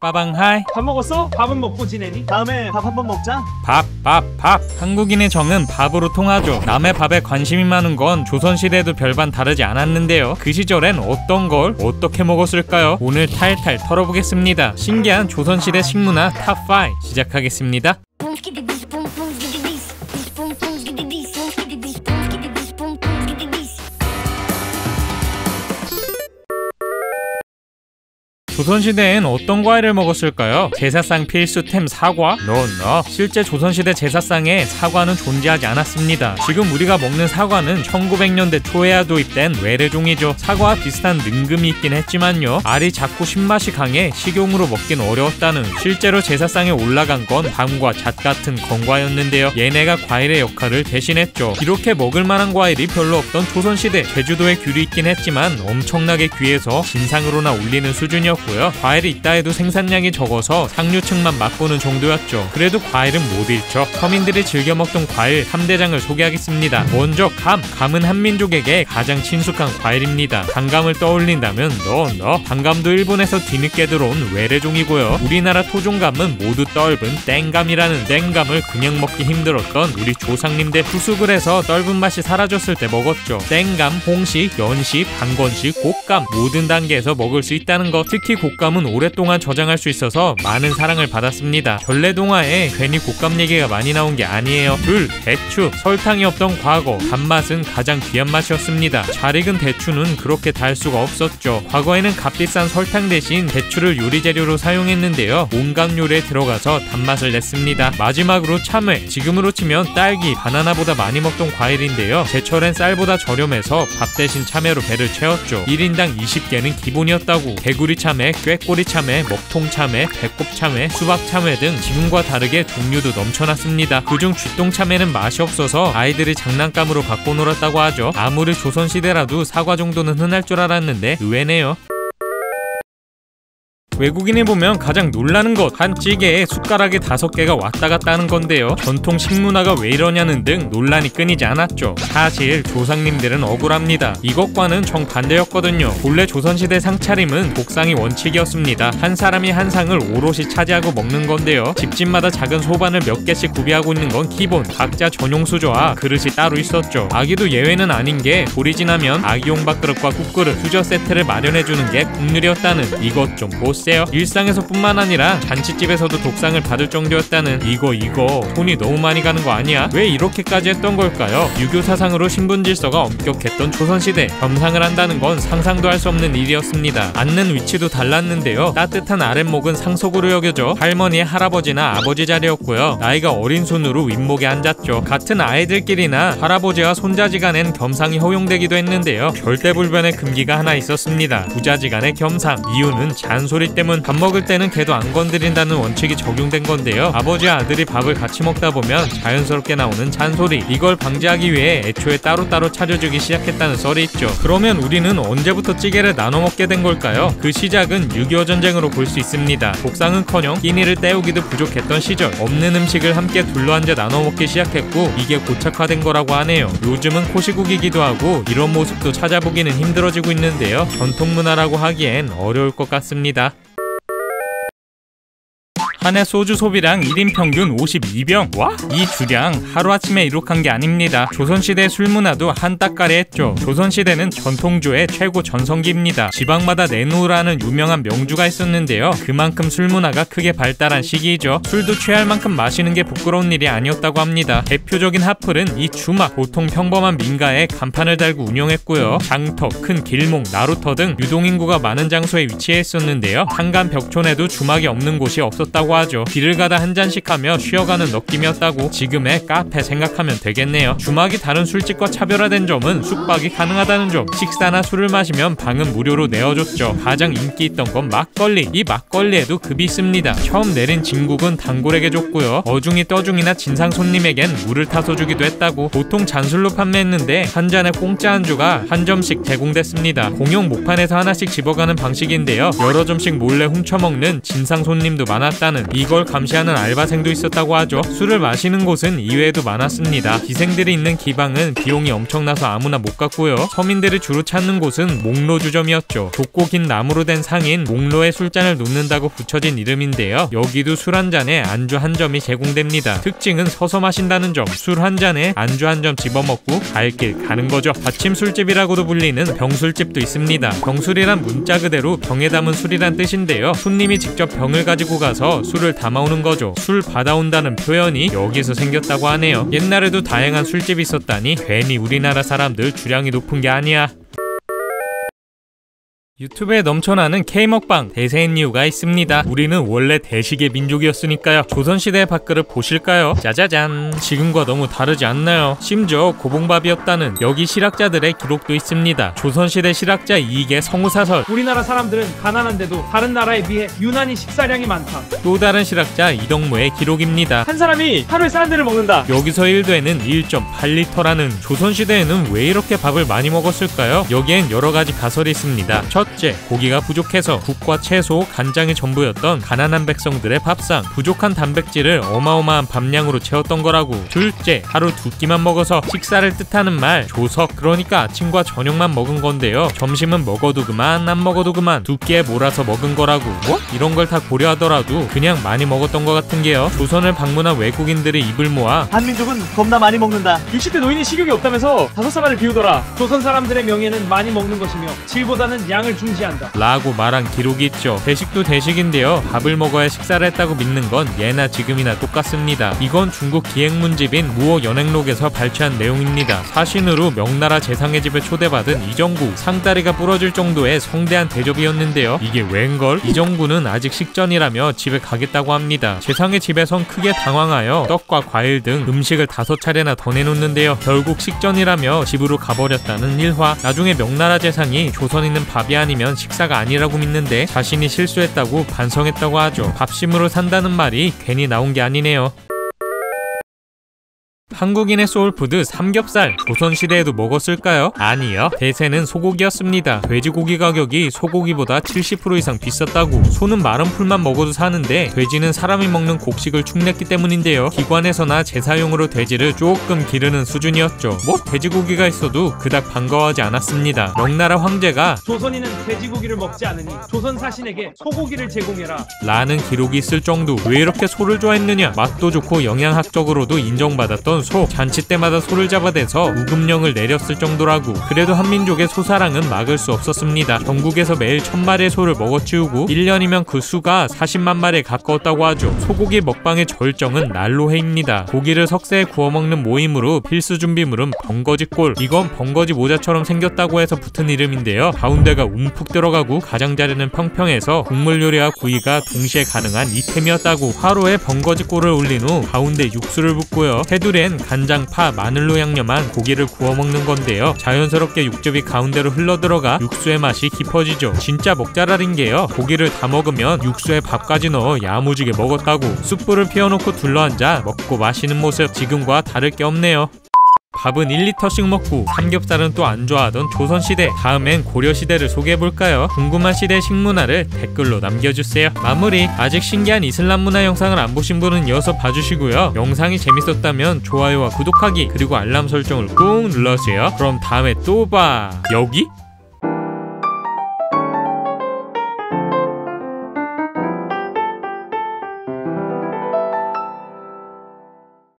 빠방하이 밥 먹었어? 밥은 먹고 지내니? 다음에 밥 한번 먹자. 밥, 밥, 밥. 한국인의 정은 밥으로 통하죠. 남의 밥에 관심이 많은 건 조선시대에도 별반 다르지 않았는데요. 그 시절엔 어떤 걸 어떻게 먹었을까요? 오늘 탈탈 털어보겠습니다. 신기한 조선시대 식문화 top5 시작하겠습니다. 조선시대엔 어떤 과일을 먹었을까요? 제사상 필수템 사과? No, no. 실제 조선시대 제사상에 사과는 존재하지 않았습니다. 지금 우리가 먹는 사과는 1900년대 초에야 도입된 외래종이죠. 사과와 비슷한 능금이 있긴 했지만요. 알이 작고 신맛이 강해 식용으로 먹긴 어려웠다는 실제로 제사상에 올라간 건 밤과 잣 같은 건과였는데요. 얘네가 과일의 역할을 대신했죠. 이렇게 먹을 만한 과일이 별로 없던 조선시대 제주도에 귤이 있긴 했지만 엄청나게 귀해서 진상으로나 올리는 수준이었고 요. 과일이 있다 해도 생산량이 적어서 상류층만 맛보는 정도였죠. 그래도 과일은 못 잃죠. 서민들이 즐겨 먹던 과일 3대장을 소개하겠습니다. 먼저 감. 감은 한민족에게 가장 친숙한 과일입니다. 단감을 떠올린다면 너, 너. 단감도 일본에서 뒤늦게 들어온 외래종이고요. 우리나라 토종감은 모두 떫은 땡감이라는 땡감을 그냥 먹기 힘들었던 우리 조상님들 후숙을 해서 떫은 맛이 사라졌을 때 먹었죠. 땡감, 홍시, 연시, 방건시, 곶감 모든 단계에서 먹을 수 있다는 것. 특히 곶감은 오랫동안 저장할 수 있어서 많은 사랑을 받았습니다. 전래동화에 괜히 곶감 얘기가 많이 나온 게 아니에요. 물, 대추, 설탕이 없던 과거 단맛은 가장 귀한 맛이었습니다. 잘 익은 대추는 그렇게 달 수가 없었죠. 과거에는 값비싼 설탕 대신 대추를 요리 재료로 사용했는데요. 온갖 요리에 들어가서 단맛을 냈습니다. 마지막으로 참외. 지금으로 치면 딸기, 바나나보다 많이 먹던 과일인데요. 제철엔 쌀보다 저렴해서 밥 대신 참외로 배를 채웠죠. 1인당 20개는 기본이었다고. 개구리 참외, 꾀꼬리 참외, 먹통 참외, 배꼽 참외, 수박 참외 등 지금과 다르게 종류도 넘쳐났습니다. 그중 쥐똥 참외는 맛이 없어서 아이들이 장난감으로 갖고 놀았다고 하죠. 아무리 조선시대라도 사과 정도는 흔할 줄 알았는데 의외네요. 외국인이 보면 가장 놀라는 것 한 찌개에 숟가락이 다섯 개가 왔다 갔다 하는 건데요. 전통 식문화가 왜 이러냐는 등 논란이 끊이지 않았죠. 사실 조상님들은 억울합니다. 이것과는 정반대였거든요. 본래 조선시대 상차림은 복상이 원칙이었습니다. 한 사람이 한 상을 오롯이 차지하고 먹는 건데요. 집집마다 작은 소반을 몇 개씩 구비하고 있는 건 기본. 각자 전용 수저와 그릇이 따로 있었죠. 아기도 예외는 아닌 게 돌이 지나면 아기용 밥그릇과 국그릇, 수저 세트를 마련해주는 게 국룰이었다는 이것 좀 보세요. 일상에서뿐만 아니라 잔치집에서도 독상을 받을 정도였다는 이거 이거 돈이 너무 많이 가는 거 아니야? 왜 이렇게까지 했던 걸까요? 유교 사상으로 신분 질서가 엄격했던 조선시대 겸상을 한다는 건 상상도 할 수 없는 일이었습니다. 앉는 위치도 달랐는데요. 따뜻한 아랫목은 상속으로 여겨져 할머니, 할아버지나 아버지 자리였고요. 나이가 어린 손으로 윗목에 앉았죠. 같은 아이들끼리나 할아버지와 손자지간엔 겸상이 허용되기도 했는데요. 절대불변의 금기가 하나 있었습니다. 부자지간의 겸상. 이유는 잔소리 때문 밥 먹을 때는 걔도 안 건드린다는 원칙이 적용된 건데요. 아버지와 아들이 밥을 같이 먹다 보면 자연스럽게 나오는 잔소리. 이걸 방지하기 위해 애초에 따로따로 차려주기 시작했다는 썰이 있죠. 그러면 우리는 언제부터 찌개를 나눠 먹게 된 걸까요? 그 시작은 6.25 전쟁으로 볼 수 있습니다. 복상은커녕 끼니를 때우기도 부족했던 시절 없는 음식을 함께 둘러앉아 나눠 먹기 시작했고 이게 고착화된 거라고 하네요. 요즘은 코시국이기도 하고 이런 모습도 찾아보기는 힘들어지고 있는데요. 전통 문화라고 하기엔 어려울 것 같습니다. 한 해 소주 소비량 1인 평균 52병. 와? 이 주량 하루아침에 이룩한 게 아닙니다. 조선시대 술 문화도 한따까리 했죠. 조선시대는 전통주의 최고 전성기입니다. 지방마다 내노라는 유명한 명주가 있었는데요. 그만큼 술 문화가 크게 발달한 시기이죠. 술도 취할 만큼 마시는 게 부끄러운 일이 아니었다고 합니다. 대표적인 하플은 이 주막, 보통 평범한 민가에 간판을 달고 운영했고요. 장터, 큰 길목, 나루터 등 유동인구가 많은 장소에 위치해 있었는데요. 한간 벽촌에도 주막이 없는 곳이 없었 다고 하죠. 길을 가다 한 잔씩 하며 쉬어가는 느낌이었다고 지금의 카페 생각하면 되겠네요. 주막이 다른 술집과 차별화된 점은 숙박이 가능하다는 점. 식사나 술을 마시면 방은 무료로 내어줬죠. 가장 인기 있던 건 막걸리. 이 막걸리에도 급이 있습니다. 처음 내린 진국은 단골에게 줬고요. 어중이 떠중이나 진상 손님에겐 물을 타서 주기도 했다고. 보통 잔술로 판매했는데 한 잔에 공짜 안주가 한 점씩 제공됐습니다. 공용 목판에서 하나씩 집어가는 방식인데요. 여러 점씩 몰래 훔쳐먹는 진상 손님도 많았다는 하는 이걸 감시하는 알바생도 있었다고 하죠. 술을 마시는 곳은 이외에도 많았습니다. 기생들이 있는 기방은 비용이 엄청나서 아무나 못 갔고요. 서민들이 주로 찾는 곳은 목로 주점이었죠. 좁고 긴 나무로 된 상인 목로에 술잔을 놓는다고 붙여진 이름인데요. 여기도 술 한 잔에 안주 한 점이 제공됩니다. 특징은 서서 마신다는 점, 술 한 잔에 안주 한 점 집어먹고 갈 길 가는 거죠. 받침 술집이라고도 불리는 병술집도 있습니다. 병술이란 문자 그대로 병에 담은 술이란 뜻인데요. 손님이 직접 병을 가지고 가서 술을 담아오는 거죠. 술 받아온다는 표현이 여기서 생겼다고 하네요. 옛날에도 다양한 술집이 있었다니 괜히 우리나라 사람들 주량이 높은 게 아니야. 유튜브에 넘쳐나는 K-먹방 대세인 이유가 있습니다. 우리는 원래 대식의 민족이었으니까요. 조선시대의 밥그릇 보실까요? 짜자잔. 지금과 너무 다르지 않나요? 심지어 고봉밥이었다는 여기 실학자들의 기록도 있습니다. 조선시대 실학자 이익의 성우사설. 우리나라 사람들은 가난한데도 다른 나라에 비해 유난히 식사량이 많다. 또 다른 실학자 이덕모의 기록입니다. 한 사람이 하루에 쌀들을 먹는다. 여기서 1도에는 1.8리터라는 조선시대에는 왜 이렇게 밥을 많이 먹었을까요? 여기엔 여러 가지 가설이 있습니다. 첫 째, 고기가 부족해서 국과 채소, 간장이 전부였던 가난한 백성들의 밥상, 부족한 단백질을 어마어마한 밥량으로 채웠던 거라고. 둘째, 하루 두 끼만 먹어서 식사를 뜻하는 말, 조석, 그러니까 아침과 저녁만 먹은 건데요. 점심은 먹어도 그만, 안 먹어도 그만, 두 끼에 몰아서 먹은 거라고. 뭐? 이런 걸 다 고려하더라도 그냥 많이 먹었던 것 같은 게요. 조선을 방문한 외국인들이 입을 모아 한민족은 겁나 많이 먹는다. 60대 노인이 식욕이 없다면서 다섯 사발을 비우더라. 조선 사람들의 명예는 많이 먹는 것이며 질보다는 양을 중시한다. 라고 말한 기록이 있죠. 대식도 대식인데요. 밥을 먹어야 식사를 했다고 믿는 건 예나 지금이나 똑같습니다. 이건 중국 기행문집인 무호 연행록에서 발췌한 내용입니다. 사신으로 명나라 재상의 집에 초대받은 이정구 상다리가 부러질 정도의 성대한 대접이었는데요. 이게 웬걸? 이정구는 아직 식전이라며 집에 가겠다고 합니다. 재상의 집에선 크게 당황하여 떡과 과일 등 음식을 다섯 차례나 더 내놓는데요. 결국 식전이라며 집으로 가버렸다는 일화. 나중에 명나라 재상이 조선인은 밥이 아 니면 식사가 아니라고 믿는데 자신이 실수했다고 반성했다고 하죠. 밥심으로 산다는 말이 괜히 나온 게 아니네요. 한국인의 soul food 삼겹살 조선시대에도 먹었을까요? 아니요. 대세는 소고기였습니다. 돼지고기 가격이 소고기보다 70% 이상 비쌌다고. 소는 마른 풀만 먹어도 사는데 돼지는 사람이 먹는 곡식을 축냈기 때문인데요. 기관에서나 제사용으로 돼지를 조금 기르는 수준이었죠. 뭐 돼지고기가 있어도 그닥 반가워하지 않았습니다. 명나라 황제가 조선인은 돼지고기를 먹지 않으니 조선 사신에게 소고기를 제공해라. 라는 기록이 있을 정도. 왜 이렇게 소를 좋아했느냐? 맛도 좋고 영양학적으로도 인정받았던 소 잔치 때마다 소를 잡아대서 우금령을 내렸을 정도라고. 그래도 한민족의 소사랑은 막을 수 없었습니다. 전국에서 매일 천마리의 소를 먹어치우고 1년이면 그 수가 40만 마리에 가까웠다고 하죠. 소고기 먹방의 절정은 난로회입니다. 고기를 석쇠에 구워 먹는 모임으로 필수 준비물은 번거지골 이건 번거지 모자처럼 생겼다고 해서 붙은 이름인데요. 가운데가 움푹 들어가고 가장자리는 평평해서 국물 요리와 구이가 동시에 가능한 이템이었다고 화로에 번거지골을 올린 후 가운데 육수를 붓고요. 테두리엔 간장, 파, 마늘로 양념한 고기를 구워 먹는 건데요. 자연스럽게 육즙이 가운데로 흘러들어가 육수의 맛이 깊어지죠. 진짜 먹자랄인 게요. 고기를 다 먹으면 육수에 밥까지 넣어 야무지게 먹었다고. 숯불을 피워놓고 둘러앉아 먹고 마시는 모습 지금과 다를 게 없네요 밥은 1리터씩 먹고 삼겹살은 또 안 좋아하던 조선시대 다음엔 고려시대를 소개해볼까요? 궁금한 시대 식문화를 댓글로 남겨주세요. 마무리. 아직 신기한 이슬람 문화 영상을 안 보신 분은 이어서 봐주시고요. 영상이 재밌었다면 좋아요와 구독하기 그리고 알람 설정을 꾹 눌러주세요. 그럼 다음에 또 봐. 여기?